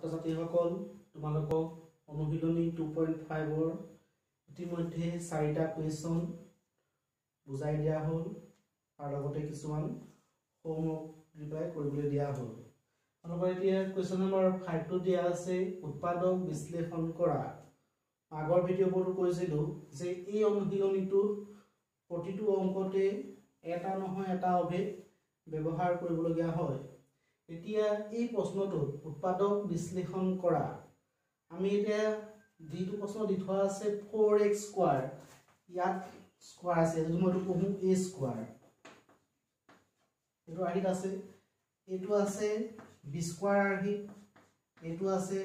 ছাত্ৰ ছাত্ৰীসকল তোমালোকক অনুশীলনী টু পইণ্ট ফাইভৰ ইতিমধ্যে চাৰিটা কুৱেশ্যন বুজাই দিয়া হ'ল। তাৰ লগতে কিছুমান হোমৱৰ্ক ৰিপ্লাই কৰিবলৈ দিয়া হ'ল। তোমালোকৰ এতিয়া কুৱেশ্যন নম্বৰ ফাইভটো দিয়া আছে উৎপাদক বিশ্লেষণ কৰা। আগৰ ভিডিঅ'বোৰতো কৈছিলোঁ যে এই অনুশীলনীটোত প্ৰতিটো অংকতে এটা নহয় এটা অভেদ ব্যৱহাৰ কৰিবলগীয়া হয়। এতিয়া এই প্ৰশ্নটোত উৎপাদক বিশ্লেষণ কৰা। আমি এতিয়া যিটো প্ৰশ্ন দি থোৱা আছে ফ'ৰ এক্স স্কোৱাৰ ইয়াত স্কোৱাৰ আছে যদি মই এইটো পঢ়োঁ এ স্কোৱাৰ এইটো আৰ্হিত আছে এইটো আছে বি স্কোৱাৰ আৰ্হিত এইটো আছে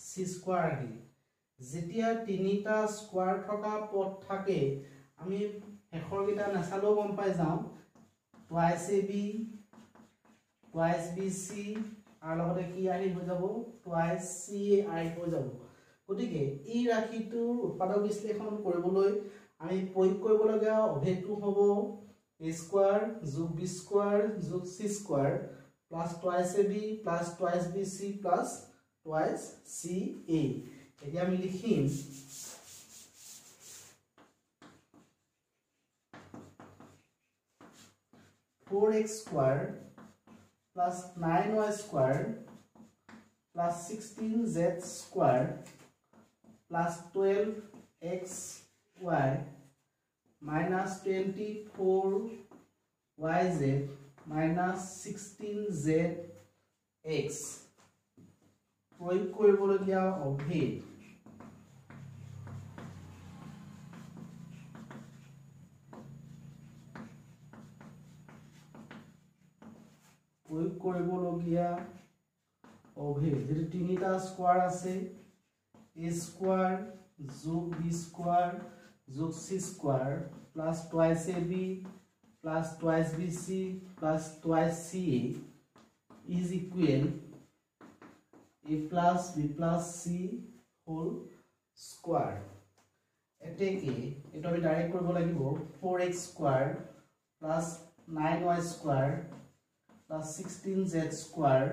চি স্কোৱাৰ আৰ্হিত যেতিয়া তিনিটা স্কোৱাৰ থকা পথ থাকে আমি শেষৰকেইটা নাচালেও গম পাই যাওঁ twice A B twice B C আৰু লগতে কি আহি হৈ যাব? টুৱাইচ চি আই হৈ যাব। গতিকে এই ৰাশিটোৰ উৎপাদক বিশ্লেষণ কৰিবলৈ আমি প্ৰয়োগ কৰিবলগীয়া অভেদটো হ'ব এ স্কোৱাৰ যোগ বি স্কোৱাৰ যোগ C square plus twice A B plus twice B C plus twice C A এতিয়া আমি লিখিম। Four X square plus nine Y square plus sixteen Z square plus twelve X Y minus twenty four Y Z minus sixteen Z X প্ৰয়োগ কৰিবলগীয়া অভেদ। প্ৰয়োগ কৰিবলগীয়া অভেদ যিটো তিনিটা স্কোৱাৰ আছে এ স্কোৱাৰ যোগ বি স্কোৱাৰ যোগ C square plus twice A B plus twice B C plus twice C A is equal A plus B plus C whole square এতেকে এইটো আমি ডাইৰেক্ট কৰিব লাগিব four X square plus nine Y square plus 16z square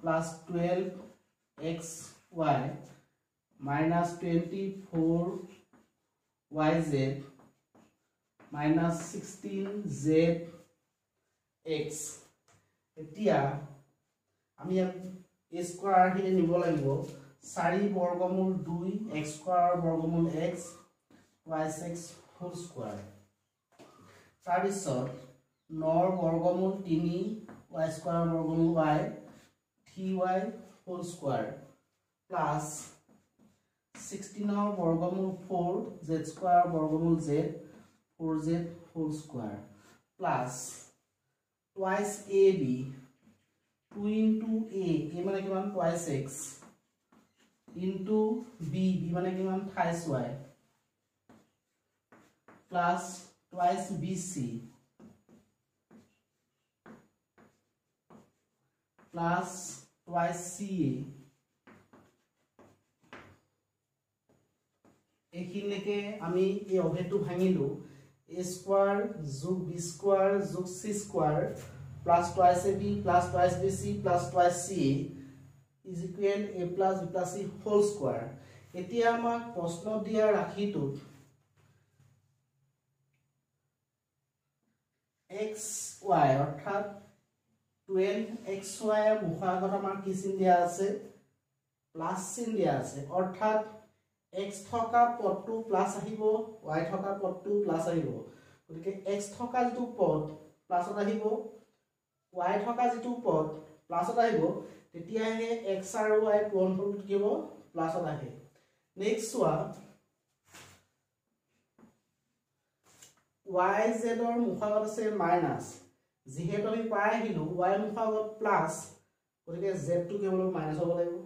plus 12xy minus 24yz minus 16zx এতিয়া আমি a square আহি নিব লাগিব। চাৰি বৰ্গমূল দুই এক্স স্কোৱাৰৰ বৰ্গমূল X Y X whole square তাৰপিছত নৰ বৰ্গমূল তিনি ৱাই স্কোৱাৰৰ বৰ্গমূল Y three Y whole square plus ছিক্সটিনৰ বৰ্গমূল ফ'ৰ জেড স্কোৱাৰৰ বৰ্গমূল Z four Z whole square plus twice A B two into A A মানে কিমান? Twice X into B B মানে কিমান? Twice Y plus twice B C plus twice CA এইখিনিলৈকে আমি এই অভেদটো ভাঙিলোঁ। এ স্কোৱাৰ যোগ বি স্কোৱাৰ যোগ c square plus twice a b plus twice b c plus twice c is equal a plus b plus c whole square এতিয়া আমাক প্ৰশ্ন দিয়া ৰাশিটোত এক্স ৱাই অৰ্থাৎ টুৱেলভ এক্স ৱাইৰ মুখৰ আগত আমাৰ কি চিন দিয়া আছে? প্লাছ চিন দিয়া আছে। অৰ্থাৎ এক্স থকা পদটো প্লাছ আহিব ৱাই থকা পদটো প্লাছ আহিব। গতিকে এক্স থকা যিটো পদ প্লাছত আহিব। ৱাই থকা যিটো পদ প্লাছত আহিব। তেতিয়াহে এক্স আৰু ৱাই পূৰণফলটো কি হ'ব? প্লাছত আহে। নেক্সট ৱাই জেডৰ মুখৰ আগত আছে মাইনাছ যিহেতু আমি পাই আহিলোঁ ৱাই মুখৰ আগত প্লাছ গতিকে জেডটো কি হ'ব মাইনাছ হ'ব লাগিব।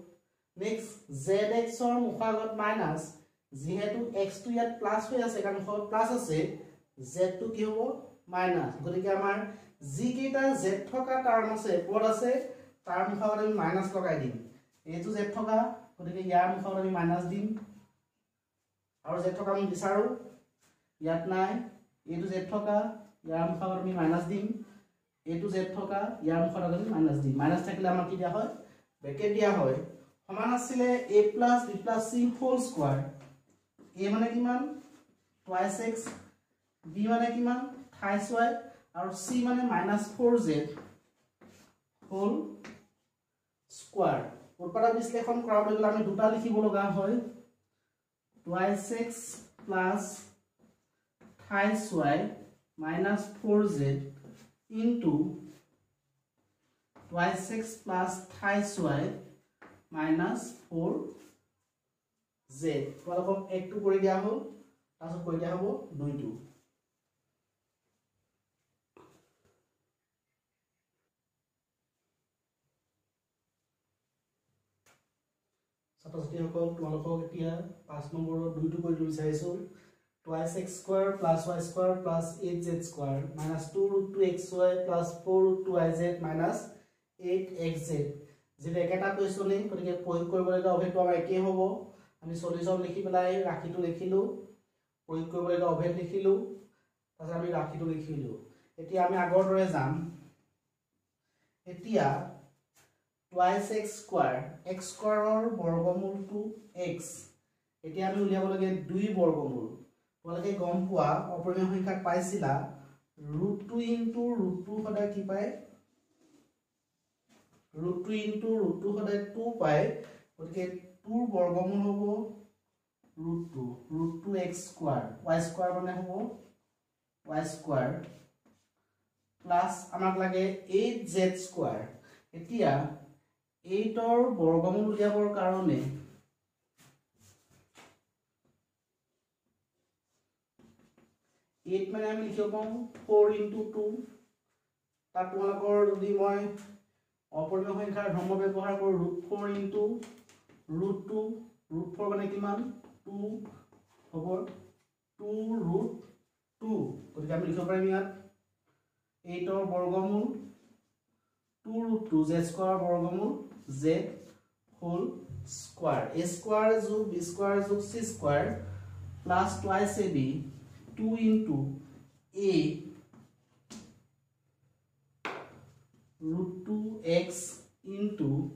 নেক্সট জেড এক্সৰ মুখৰ আগত মাইনাছ যিহেতু এক্সটো ইয়াত প্লাছ হৈ আছে কাৰণ মুখত প্লাছ আছে জেডটো কি হ'ব? মাইনাছ গতিকে আমাৰ যিকেইটা জেড থকা টাৰ্ম আছে পদ আছে? তাৰ মুখৰ আগত আমি মাইনাছ লগাই দিম। এইটো জেড থকা গতিকে ইয়াৰ মুখত আমি মাইনাছ দিম। আৰু জেড থকা আমি বিচাৰোঁ। ইয়াত নাই। এইটো জেড থকা ইয়াৰ মুখত আমি মাইনাছ দিম। এইটো জেড থকা ইয়াৰ মুখত আমি মাইনাছ দিম মাইনাছ থাকিলে আমাৰ কি দিয়া হয়? ব্ৰেকেট দিয়া হয়। সমান আছিলে A plus B plus C whole square A মানে কিমান? টুৱাইছ এক্স বি মানে কিমান? থাইছ ৱাই আৰু চি মানে minus four Z whole square উৎপাদক বিশ্লেষণ কৰা বুলি ক'লে আমি দুটা লিখিব লগা হয়। Twice X plus thrice Y minus four Z ছাত্ৰ ছাত্ৰীসকল তোমালোকক এতিয়া পাঁচ নম্বৰৰ দুইটো কৰি দিব বিচাৰিছোঁ। Twice X square plus Y square plus eight Z square minus two root two X Y plus four root two Y Z minus eight X Z যিটো একেটা কুৱেশ্যনেই গতিকে প্ৰয়োগ কৰিবলগীয়া অভেদটো আমাৰ একেই হ'ব। আমি চল্লিছত লিখি পেলাই ৰাশিটো লিখিলোঁ প্ৰয়োগ কৰিবলগীয়া অভেদ লিখিলোঁ তাৰপিছত আমি ৰাশিটো লিখিলোঁ এতিয়া আমি আগৰ দৰে যাম। এতিয়া টুৱাইছ এক্স স্কুৱাৰ এক্স স্কুৱাৰৰ বৰ্গমূলটো এক্স এতিয়া আমি উলিয়াব লাগে দুই বৰ্গমূল। তোমালোকে গম পোৱা অপৰিমেয় সংখ্যাত পাইছিলা root two into root two সদায় কি পায়? Root two into root two সদায় টু পায় গতিকে টুৰ বৰ্গমূল হ'ব root two root two X square Y square মানে হ'ব ৱাই স্কুৱাৰ প্লাছ আমাক লাগে এইট জেড স্কুৱাৰ এতিয়া এইটৰ বৰ্গমূল উলিয়াবৰ কাৰণে এইট মানে আমি লিখিব পাৰোঁ ফ'ৰ ইণ্টু টু তাত তোমালোকৰ যদি মই অপৰিমেয় সংখ্যাৰ ধৰ্ম ব্যৱহাৰ কৰোঁ root four into root two root four মানে কিমান? টু হ'ব। টু ৰুট টু গতিকে আমি লিখিব পাৰিম ইয়াত এইটৰ বৰ্গমূল টু ৰুট টু জেড স্কোৱাৰৰ বৰ্গমূল Z whole square A square যোগ বি স্কোৱাৰ যোগ C square plus twice A B 2 into a root 2x into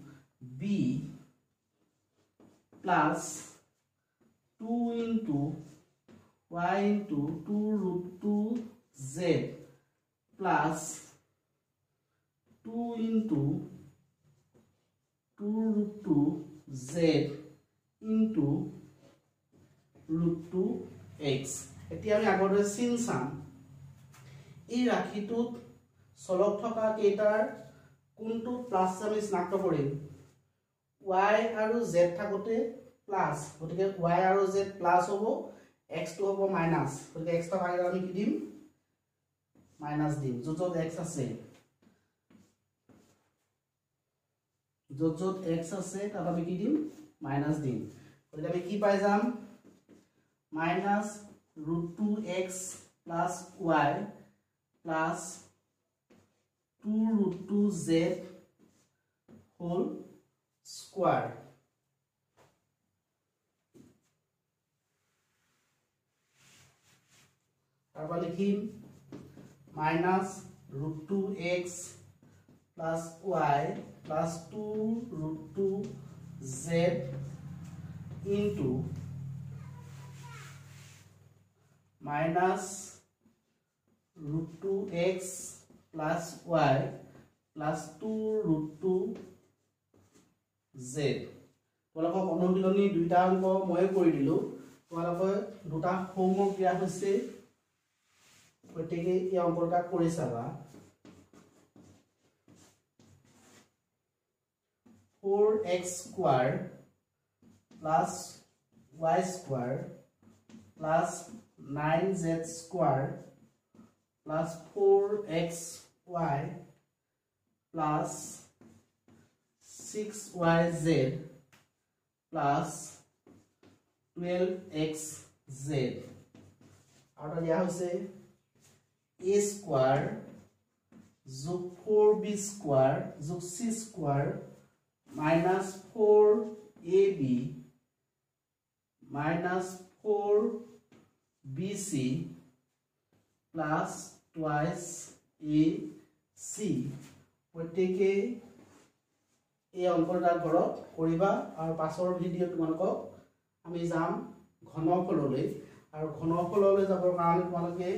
b plus 2 into y into 2 root 2z plus 2 into 2 root 2z into root 2x এতিয়া আমি আগৰ দৰে চিন চাম। এই ৰাশিটোত চলক থকা কেইটাৰ কোনটো প্লাছ আমি চিনাক্ত কৰিম? ৱাই আৰু জেড থাকোঁতে প্লাছ গতিকে ৱাই আৰু জেড প্লাছ হ'ব এক্সটো হ'ব মাইনাছ গতিকে এক্স থকা আমি কি দিম? মাইনাছ দিম। য'ত য'ত এক্স আছে। য'ত য'ত এক্স আছে তাত আমি কি দিম? মাইনাছ দিম। গতিকে আমি কি পাই যাম? Minus root two X plus Y plus two root two Z whole square. তাৰপৰা লিখিম minus root two X plus Y plus two root two Z into minus root two X plus Y plus two root two Z তোমালোকক অনুশীলনী দুইটা অংক ময়ে কৰি দিলোঁ। তোমালোকে দুটা হোমৱৰ্ক দিয়া হৈছে। গতিকে এই অংক দুটা কৰি চাবা। Four X square plus Y square plus 9z square plus 4xy plus 6yz plus 12xz आटा लिया उसे a square z four b square যোগ c square minus 4ab minus 4 BC plus twice AC প্ৰত্যেকেই এই অংকটা ঘৰত কৰিবা আৰু পাছৰ ভিডিঅ'ত তোমালোকক আমি যাম ঘনকললৈ আৰু ঘনকললৈ যাবৰ কাৰণে তোমালোকে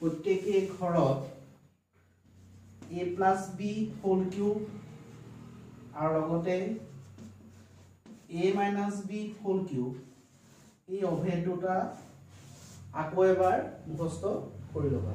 প্ৰত্যেকেই ঘৰত a plus b whole cube আৰু লগতে a minus b whole cube এই অভেদ দুটা আকৌ এবাৰ মুখস্থ কৰি ল'বা।